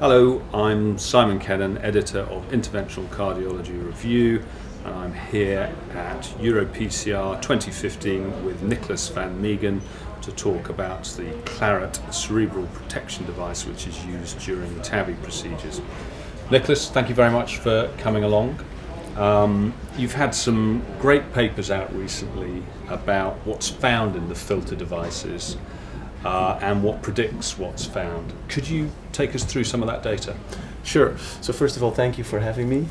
Hello, I'm Simon Kennon, editor of Interventional Cardiology Review, and I'm here at EuroPCR 2015 with Nicolas van Mieghem to talk about the Claret cerebral protection device which is used during TAVI procedures. Nicolas, thank you very much for coming along. Um, you've had some great papers out recently about what's found in the filter devices uh, and what predicts what's found. Could you take us through some of that data? Sure. So first of all, thank you for having me.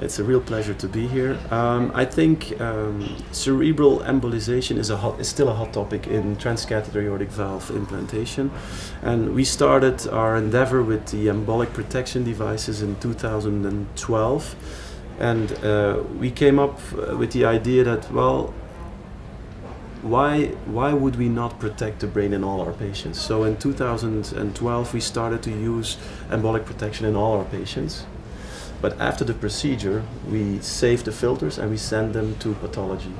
It's a real pleasure to be here. Um, I think um, cerebral embolization is a hot, is still a hot topic in transcatheter aortic valve implantation, and we started our endeavor with the embolic protection devices in 2012, and uh, we came up uh, with the idea that well, why why would we not protect the brain in all our patients? So in 2012 we started to use embolic protection in all our patients. But after the procedure, we save the filters and we send them to pathology.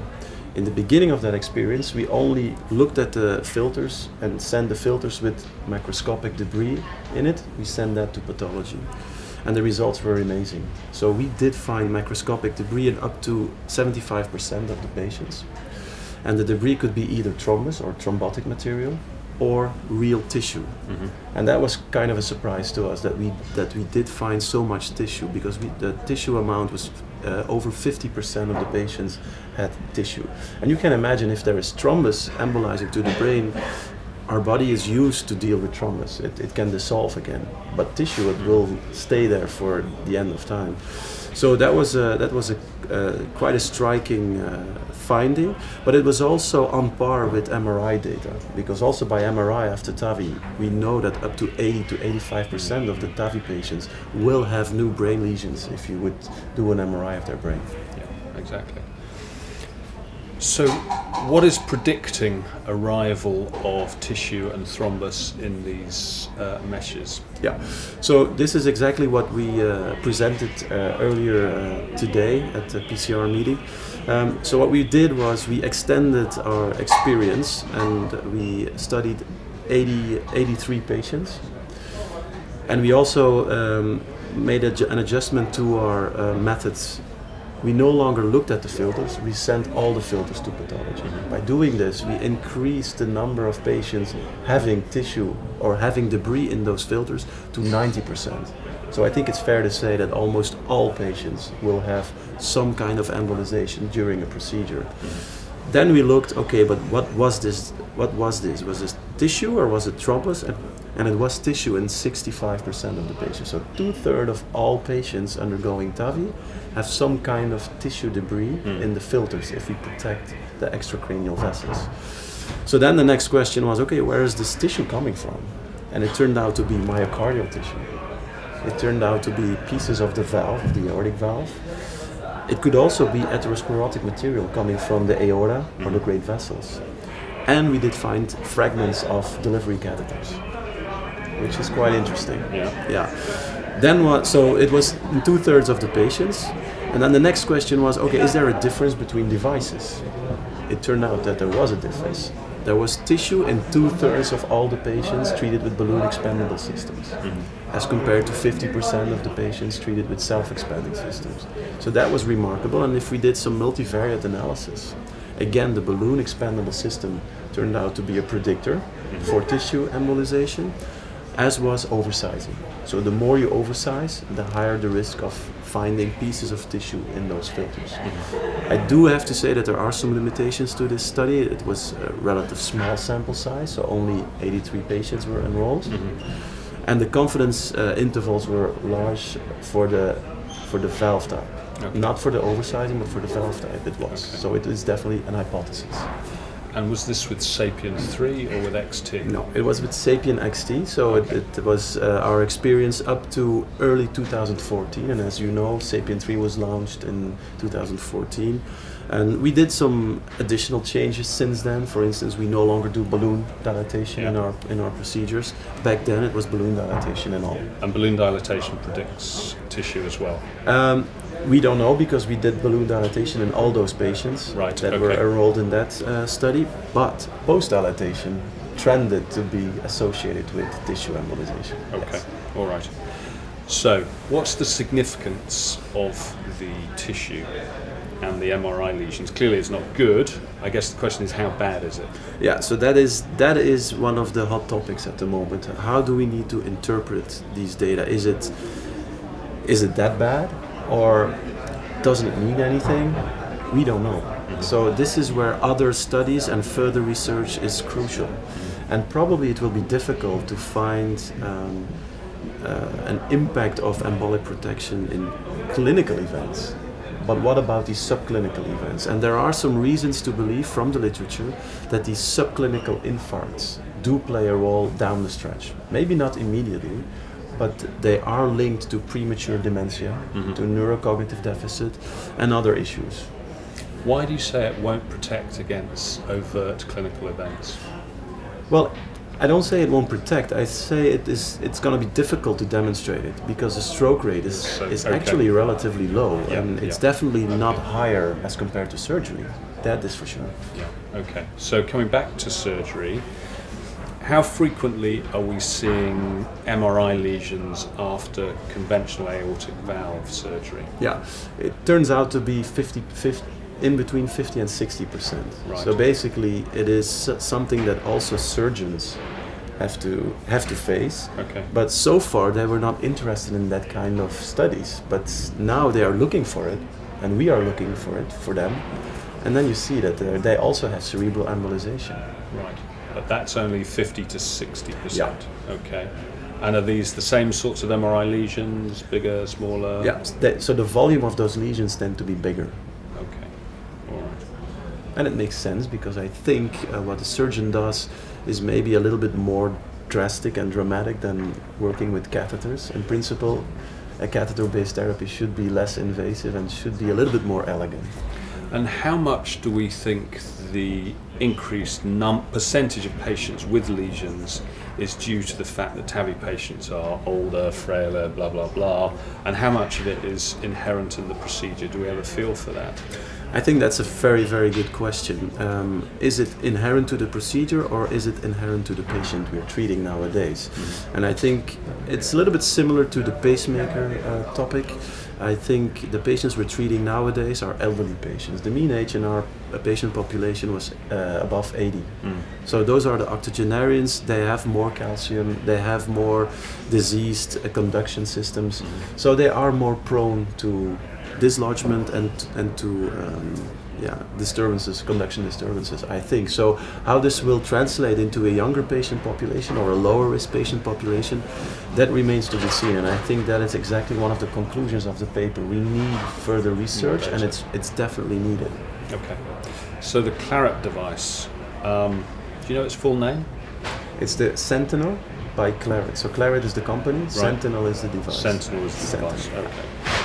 In the beginning of that experience, we only looked at the filters and sent the filters with microscopic debris in it. We send that to pathology. And the results were amazing. So we did find microscopic debris in up to 75% of the patients. And the debris could be either thrombus or thrombotic material or real tissue. Mm-hmm. And that was kind of a surprise to us that we that we did find so much tissue because we, the tissue amount was uh, over 50% of the patients had tissue. And you can imagine if there is thrombus embolizing to the brain, our body is used to deal with thrombus. It, it can dissolve again, but tissue it will stay there for the end of time. So that was a, that was a quite a striking uh, finding, but it was also on par with MRI data because also by MRI after TAVI we know that up to 80 to 85 percent of the TAVI patients will have new brain lesions if you would do an MRI of their brain. Yeah, exactly. So, what is predicting arrival of tissue and thrombus in these uh, meshes? Yeah, so this is exactly what we uh, presented uh, earlier uh, today at the PCR meeting. Um, so, what we did was we extended our experience and we studied 80, 83 patients. And we also um, made a, an adjustment to our uh, methods we no longer looked at the filters, we sent all the filters to pathology. By doing this, we increased the number of patients having tissue or having debris in those filters to 90%. So I think it's fair to say that almost all patients will have some kind of embolization during a procedure. Then we looked, okay, but what was this? What was this? Was this tissue or was it thrombus? And and it was tissue in 65% of the patients. So two thirds of all patients undergoing TAVI have some kind of tissue debris mm. in the filters if we protect the extracranial vessels. So then the next question was, okay, where is this tissue coming from? And it turned out to be myocardial tissue. It turned out to be pieces of the valve, the aortic valve. It could also be atherosclerotic material coming from the aorta mm. or the hmm. great vessels. And we did find fragments of delivery catheters which is quite interesting. Yeah. Yeah. Then what? So it was two thirds of the patients, and then the next question was, okay, is there a difference between devices? It turned out that there was a difference. There was tissue in two thirds of all the patients treated with balloon expandable systems, mm-hmm. as compared to 50% of the patients treated with self expanding systems. So that was remarkable. And if we did some multivariate analysis, again, the balloon expandable system turned out to be a predictor for tissue embolization as was oversizing. So the more you oversize, the higher the risk of finding pieces of tissue in those filters. I do have to say that there are some limitations to this study. It was a relative small sample size, so only 83 patients were enrolled. Mm-hmm. And the confidence uh, intervals were large for the for the valve type. Okay. Not for the oversizing, but for the valve type it was. Okay. So it is definitely an hypothesis. And was this with Sapien 3 or with XT? No, it was with Sapien XT. So okay. it, it, was uh, our experience up to early 2014. And as you know, Sapien 3 was launched in 2014. And we did some additional changes since then. For instance, we no longer do balloon dilatation yeah. in our in our procedures. Back then, it was balloon dilatation and all. And balloon dilatation predicts tissue as well. Um, we don't know because we did balloon dilatation in all those patients right, that okay. were enrolled in that uh, study, but post dilatation trended to be associated with tissue embolization. Okay, yes. all right. So, what's the significance of the tissue and the MRI lesions? Clearly, it's not good. I guess the question is, how bad is it? Yeah, so that is that is one of the hot topics at the moment. How do we need to interpret these data? Is it is it that bad, or doesn't it mean anything? We don't know. So this is where other studies and further research is crucial, and probably it will be difficult to find. Um, uh, an impact of embolic protection in clinical events. But what about these subclinical events? And there are some reasons to believe from the literature that these subclinical infarcts do play a role down the stretch. Maybe not immediately, but they are linked to premature dementia, mm-hmm. to neurocognitive deficit, and other issues. Why do you say it won't protect against overt clinical events? Well, I don't say it won't protect. I say it is. It's going to be difficult to demonstrate it because the stroke rate is so, is okay. actually relatively low, and it's definitely not higher as compared to surgery. That is for sure. Yeah. Okay. So coming back to surgery, how frequently are we seeing MRI lesions after conventional aortic valve surgery? Yeah, it turns out to be 50, 50 in between 50 and 60 percent. Right. So basically, it is something that also surgeons have to have to face. Okay. But so far, they were not interested in that kind of studies. But now they are looking for it, and we are looking for it for them. And then you see that uh, they also have cerebral embolization. Right. But that's only 50 to 60 percent. Yeah. Okay. And are these the same sorts of MRI lesions, bigger, smaller? Yeah. So the volume of those lesions tend to be bigger. Okay. And it makes sense because I think uh, what a surgeon does is maybe a little bit more drastic and dramatic than working with catheters. In principle, a catheter based therapy should be less invasive and should be a little bit more elegant. And how much do we think the increased num- percentage of patients with lesions is due to the fact that TAVI patients are older, frailer, blah, blah, blah? And how much of it is inherent in the procedure? Do we have a feel for that? I think that's a very, very good question. Um, is it inherent to the procedure or is it inherent to the patient we're treating nowadays? Mm-hmm. And I think it's a little bit similar to the pacemaker uh, topic. I think the patients we're treating nowadays are elderly patients. The mean age in our uh, patient population was uh, above 80. Mm. So those are the octogenarians. They have more calcium. They have more diseased uh, conduction systems. Mm. So they are more prone to dislodgement and and to um, yeah disturbances, conduction disturbances. I think so. How this will translate into a younger patient population or a lower risk patient population, that remains to be seen. And I think that is exactly one of the conclusions of the paper. We need further research, and it's it's definitely needed. Okay. So the Claret device. Um, do you know its full name? It's the Sentinel by Claret. So Claret is the company. Right. Sentinel is the device. Sentinel is the Sentinel. device.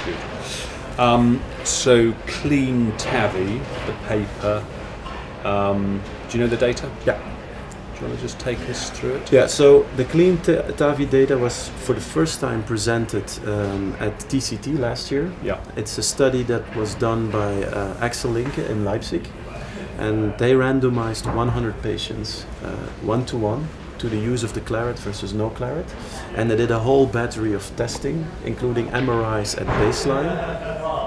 Okay. Um, so clean TAVI, the paper. Um, do you know the data? Yeah. Do you want to just take us through it? Yeah, so the clean TAVI data was for the first time presented um, at TCT last year. Yeah. It's a study that was done by uh, Axel Linke in Leipzig. And they randomized 100 patients, uh, one to one, to the use of the claret versus no claret. And they did a whole battery of testing, including MRIs at baseline,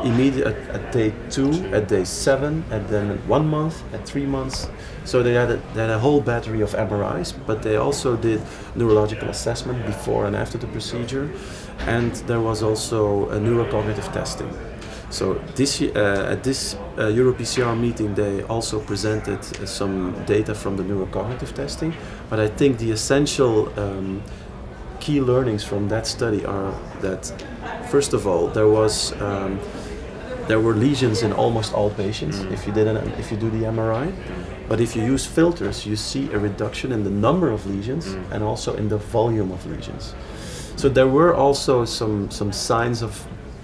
immediate at, at, day two, at day seven, and then one month, at three months. So they had, a, they had a whole battery of MRIs, but they also did neurological assessment before and after the procedure. And there was also a neurocognitive testing. So this uh, at this uh, EuroPCR meeting, they also presented uh, some data from the neurocognitive testing. But I think the essential um, key learnings from that study are that, first of all, there was um, there were lesions in almost all patients mm. if you did an, if you do the MRI. But if you use filters, you see a reduction in the number of lesions mm. and also in the volume of lesions. So there were also some some signs of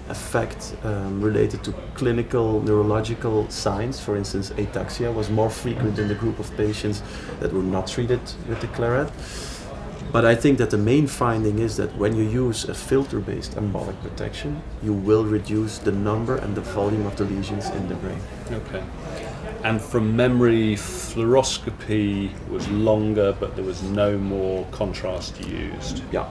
effect um, related to clinical neurological signs. For instance, ataxia was more frequent in the group of patients that were not treated with the claret. But I think that the main finding is that when you use a filter based embolic protection, you will reduce the number and the volume of the lesions in the brain. Okay. And from memory, fluoroscopy was longer, but there was no more contrast used. Yeah.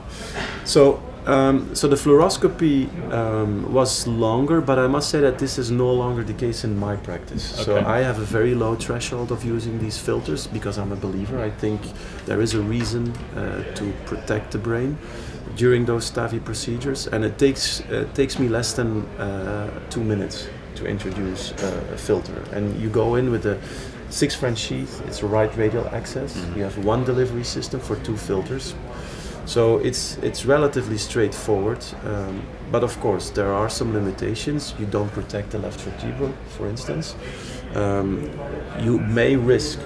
So Um, so the fluoroscopy um, was longer, but I must say that this is no longer the case in my practice. So I have a very low threshold of using these filters because I'm a believer. I think there is a reason uh, to protect the brain during those TAVI procedures, and it takes uh, takes me less than uh, two minutes to introduce uh, a filter. And you go in with a six French sheath. It's a right radial access. You have one delivery system for two filters. So it's it's relatively straightforward, um, but of course there are some limitations. You don't protect the left vertebral, for instance. Um, you may risk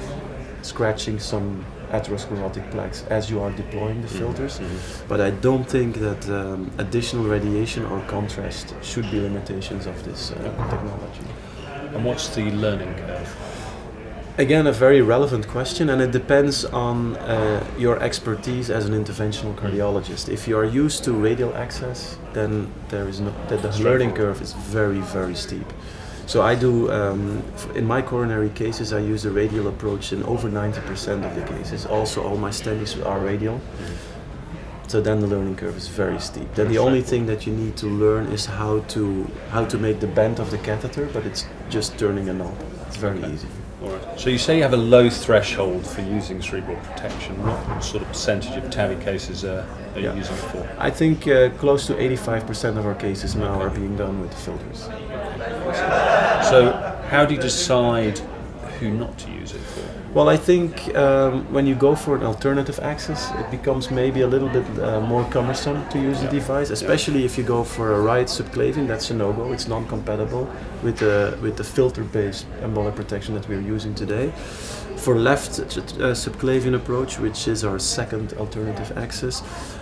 scratching some atherosclerotic plaques as you are deploying the filters, but I don't think that um, additional radiation or contrast should be limitations of this uh, technology. And what's the learning curve? Again, a very relevant question, and it depends on uh, your expertise as an interventional cardiologist. If you are used to radial access, then there is no that the learning curve is very, very steep. So I do um, f- in my coronary cases, I use the radial approach in over 90% of the cases. Also, all my studies are radial. So then the learning curve is very steep. Then the only thing that you need to learn is how to how to make the bend of the catheter, but it's just turning a knob. It's very easy. All right. So you say you have a low threshold for using cerebral protection. What sort of percentage of TAVI cases uh, are you using it for? I think uh, close to 85% of our cases now are being done with the filters. So how do you decide who not to use it for? Well, I think um, when you go for an alternative access, it becomes maybe a little bit uh, more cumbersome to use the device, especially if you go for a right subclavian. That's a no-go. It's non-compatible with the with the filter-based embolic protection that we're using today. For left uh, subclavian approach, which is our second alternative access,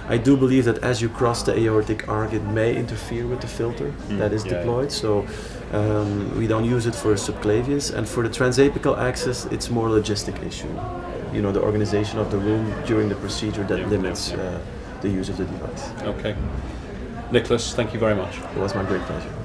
I do believe that as you cross the aortic arc, it may interfere with the filter that is yeah, yeah. deployed. So um, we don't use it for subclavians, and for the transapical access, it's more a logistic issue. You know, the organization of the room during the procedure that Yeah, limits yeah, yeah. Uh, the use of the device. Okay. Nicolas, thank you very much. It was my great pleasure.